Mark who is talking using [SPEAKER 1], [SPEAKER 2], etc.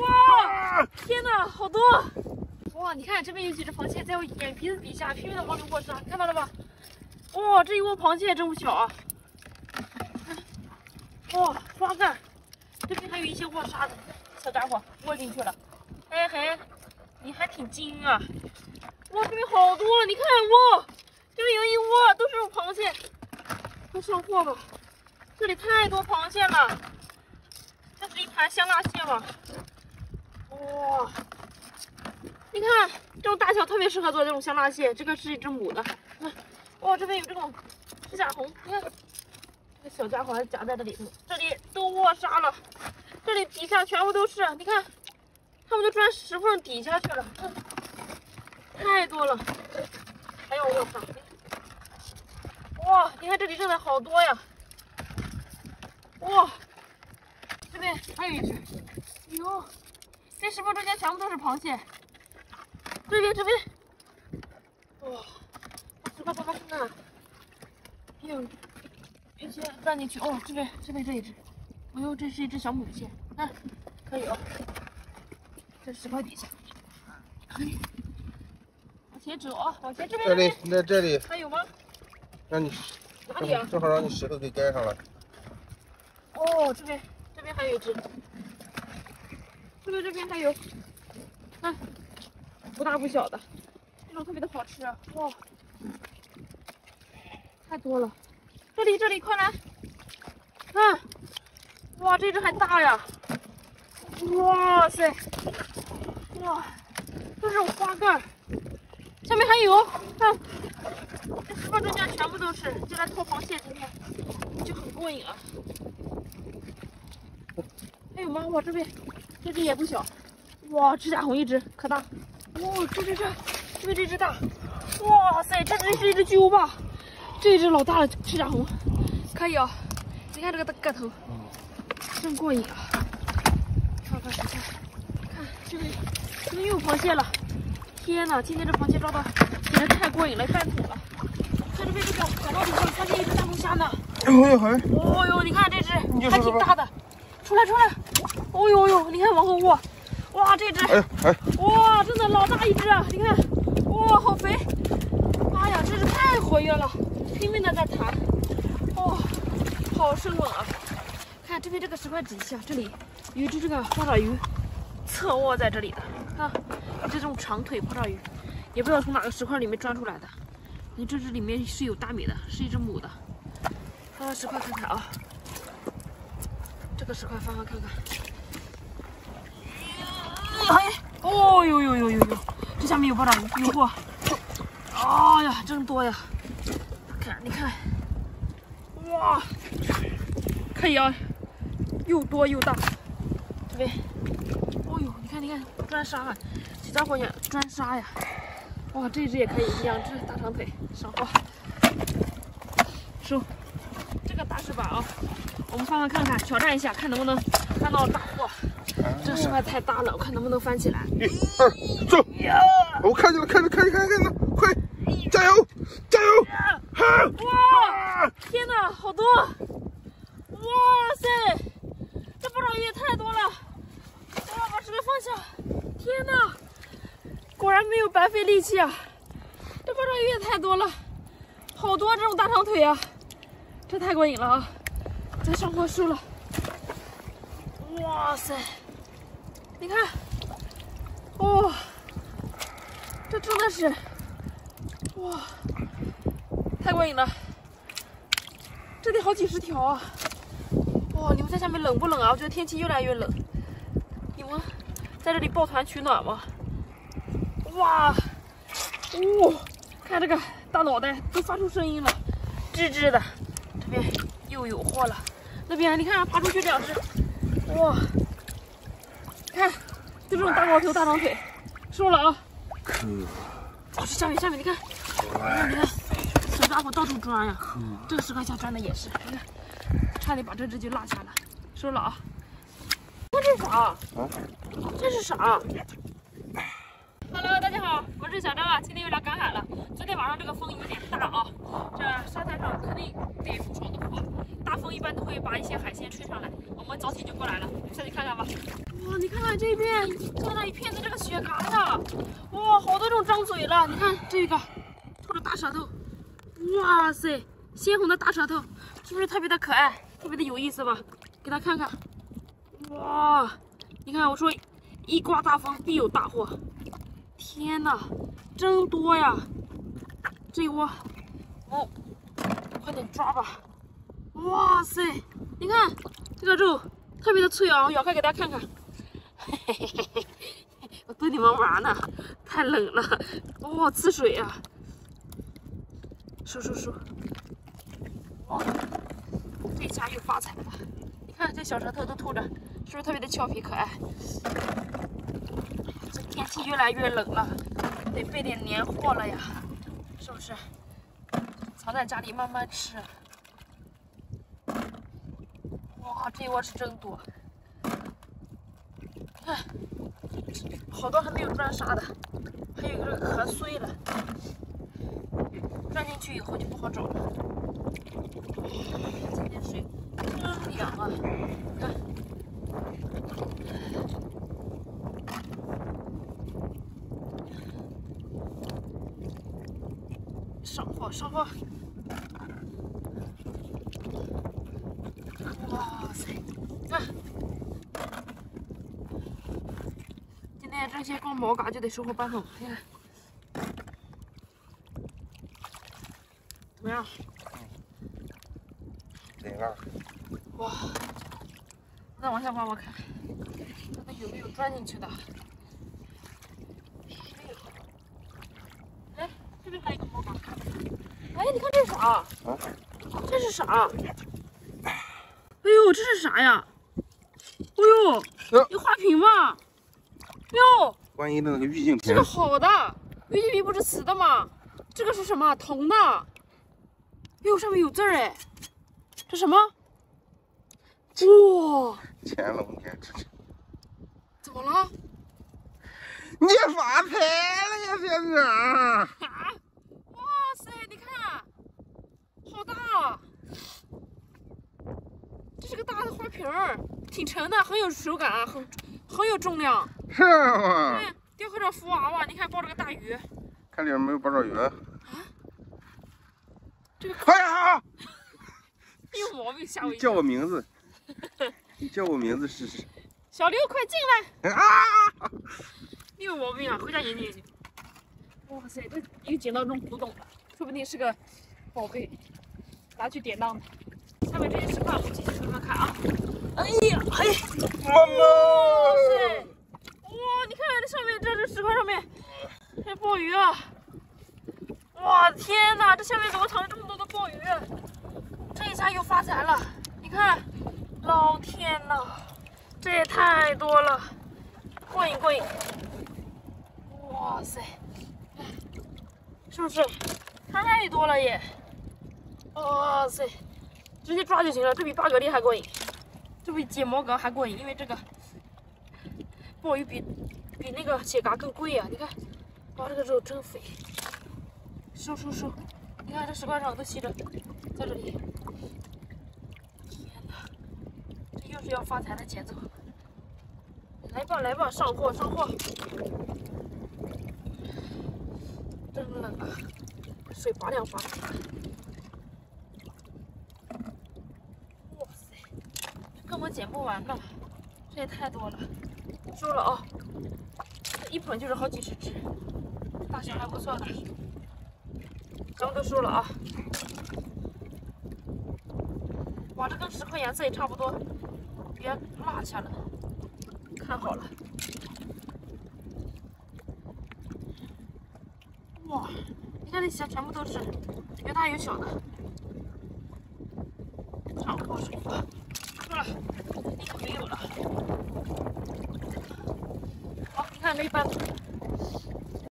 [SPEAKER 1] 哇！天哪，好多！哇，你看这边有几只螃蟹在我眼皮子底下拼命的往里卧沙，看到了吧？哇，这一窝螃蟹真不小啊！哇，刷干！这边还有一些卧沙的小家伙窝进去了。哎嘿，你还挺精啊！哇，这边好多，你看哇，这边有一窝都是螃蟹，快上货吧！这里太多螃蟹了，这是一盘香辣蟹吧？哇，你看这种大小特别适合做这种香辣蟹。这个是一只母的，看哇，这边有这种指甲红，你看这个小家伙还夹在这里头，这里都卧沙了，这里底下全部都是，你看，它们都钻石缝底下去了，太多了，还有我靠，哇，你看这里真的好多呀，哇，边还有一只，哟。这石缝中间全部都是螃蟹，这边这边，哇，石块爸爸看哎呦一些钻进去哦，这边这边这一只，哎呦，这是一只小母蟹，看，可以哦，这石块底下，可以，往前走啊，往前这边，
[SPEAKER 2] 这里那这里，
[SPEAKER 1] 还有吗？
[SPEAKER 2] 让你
[SPEAKER 1] 哪里啊？
[SPEAKER 2] 正好让你石头给盖上了。
[SPEAKER 1] 哦，这边这边还有一只。这边这边还有，看，不大不小的，这种特别的好吃，哇，太多了。这里这里，快来，看，哇，这只还大呀，哇塞，哇，这是花盖，下面还有，看，这石缝中间全部都是，就来拖螃蟹，今天就很过瘾啊。还有吗？哇，这边。这只也不小，哇，指甲红一只可大，哇，这这这，这边这只大，哇塞，这只是一只巨无霸，这只老大了，指甲红，可以啊，你看这个的个头，真过瘾啊！看看看，看这边这边又有螃蟹了，天哪，今天这螃蟹抓的简直太过瘾了，半桶了。看这边这个海捞底下发现一只大龙虾呢，
[SPEAKER 2] 哎呦还，
[SPEAKER 1] 哦呦，你看这只还挺大的，出来出来。哦呦呦，你看往后卧，哇，这只，
[SPEAKER 2] 哎哎，
[SPEAKER 1] 哇，真的老大一只啊！你看，哇，好肥！妈呀，这是太活跃了，拼命的在弹，哇，好生猛啊！看这边这个石块底下，这里有一只这个八爪鱼侧卧在这里的，看，这种长腿八爪鱼，也不知道从哪个石块里面钻出来的。你这只里面是有大米的，是一只母的。翻翻石块看看啊，这个石块翻翻看看。哎，哦呦呦呦呦呦，这下面有巴掌鱼，有货！哎呀，真多呀！看，你看，哇，可以啊，又多又大。这边，哦呦，你看，你看，钻沙啊，这家伙也钻沙呀！哇，这只也可以，两只大长腿，上货。收，这个大石板啊，我们翻翻看看，挑战一下，看能不能翻到大货。这石块太大了，我看能不能翻起来。
[SPEAKER 2] 一、二、走！我看见了，看见，看见，看见了，快，加油，加油！
[SPEAKER 1] 哇！天哪，好多！哇塞，这八爪鱼也太多了！哇，把石块放下！天哪，果然没有白费力气啊！这八爪鱼也太多了，好多这种大长腿啊！这太过瘾了啊！咱上货树了。哇塞！你看，哇，这真的是，哇，太过瘾了！这里好几十条啊！哇，你们在下面冷不冷啊？我觉得天气越来越冷。你们在这里抱团取暖吗？哇，哇，看这个大脑袋都发出声音了，吱吱的。这边又有货了，那边你看爬出去两只，哇！看，就这种大光头、大长腿，收了啊！可，哦，这下面下面你看，你看你看，小家伙到处钻呀。这个石块下钻的也是，你看，差点把这只就落下了，收了啊！这是啥？这是啥？Hello，大家好，我是小张啊，今天又来赶海了。昨天晚上这个风有点大啊，这沙滩上肯定得不少的货。大风一般都会把一些海鲜吹上来，我们早起就过来了，下去看看吧。哇，你看看这边看到一片的这个雪蛤呀，哇，好多这种张嘴了。你看这个，吐着大舌头，哇塞，鲜红的大舌头，是不是特别的可爱，特别的有意思吧？给他看看，哇，你看我说一刮大风必有大祸，天哪，真多呀！这一窝，哦，快点抓吧！哇塞，你看这个肉特别的脆啊，咬开给大家看看。嘿嘿嘿嘿嘿，我逗你们玩呢，太冷了，哇，吃水呀！收收收，哇，这下又发财了。你看这小舌头都吐着，是不是特别的俏皮可爱？这天气越来越冷了，得备点年货了呀，是不是？藏在家里慢慢吃。哇，这一窝是真多！看，好多还没有钻沙的，还有一个壳碎了，钻进去以后就不好找了。这点水。凉啊！看，上货上货！哇塞，看，这些光毛嘎就得收获半桶，看，怎么样？
[SPEAKER 2] 哪个？
[SPEAKER 1] 哇！再往下挖挖看，看看有没有钻进去的。哎，这边还有一个毛嘎。哎，你看这是啥？啊？这是啥？哎呦，这是啥呀？哎呦，有花瓶吗？哟，
[SPEAKER 2] 观音的那个玉净瓶。
[SPEAKER 1] 这个好的，玉净瓶不是瓷的吗？这个是什么？铜的。哟，上面有字儿哎。这什么？哇！
[SPEAKER 2] 乾隆年之前，
[SPEAKER 1] 怎么了？
[SPEAKER 2] 你发财了呀，先生！啊！
[SPEAKER 1] 哇塞，你看，好大！这是个大的花瓶儿，挺沉的，很有手感啊，很很有重量。
[SPEAKER 2] 是吗？
[SPEAKER 1] 看，雕刻着福娃娃，你看抱着个大鱼。
[SPEAKER 2] 看里面没有八爪鱼。啊？
[SPEAKER 1] 这个。
[SPEAKER 2] 哎呀！
[SPEAKER 1] 有毛病，吓我一
[SPEAKER 2] 跳！叫我名字。你叫我名字试试。
[SPEAKER 1] 小刘，快进来！啊！你有毛病啊！回家研究研究。哇塞，这又捡到这种古董了，说不定是个宝贝，拿去典当的。下面这些石块，我们继续看看啊。哎呀，哎，
[SPEAKER 2] 妈妈！哇
[SPEAKER 1] 塞！哇，你看这上面，这这石块上面还鲍鱼啊！哇，天哪，这下面怎么藏了这么多的鲍鱼？这一下又发财了，你看。老天呐，这也太多了，过瘾过瘾！哇塞，是不是太多了耶？哇塞，直接抓就行了，这比八格力还过瘾，这比捡毛蛤还过瘾，因为这个鲍鱼比比那个蟹蛤更贵呀。你看，哇，这个肉真肥！收收收！你看这石块上都吸着，在这里。天哪，这又是要发财的节奏，来吧来吧，上货上货！真冷啊，水拔凉拔凉。哇塞，根本捡不完呢，这也太多了。收了啊，一捧就是好几十只，大小还不错的，咱们都收了啊。哇，这跟石块颜色也差不多。别落下了，看好了。哇，你看那些全部都是有大有小的，上货上货，收了，一个没有了。好，你看没搬。